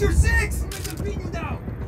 your six! I'm gonna beat you down!